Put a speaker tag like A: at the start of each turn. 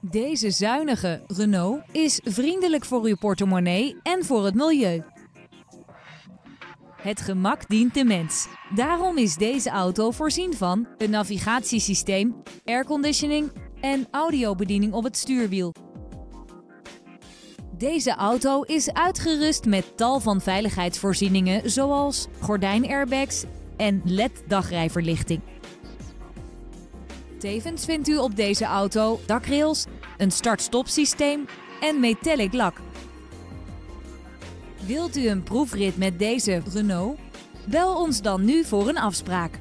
A: Deze zuinige Renault is vriendelijk voor uw portemonnee en voor het milieu. Het gemak dient de mens. Daarom is deze auto voorzien van een navigatiesysteem, airconditioning en audiobediening op het stuurwiel. Deze auto is uitgerust met tal van veiligheidsvoorzieningen zoals gordijnairbags en LED-dagrijverlichting. Tevens vindt u op deze auto dakrails, een start-stop systeem en metallic lak. Wilt u een proefrit met deze Renault? Bel ons dan nu voor een afspraak.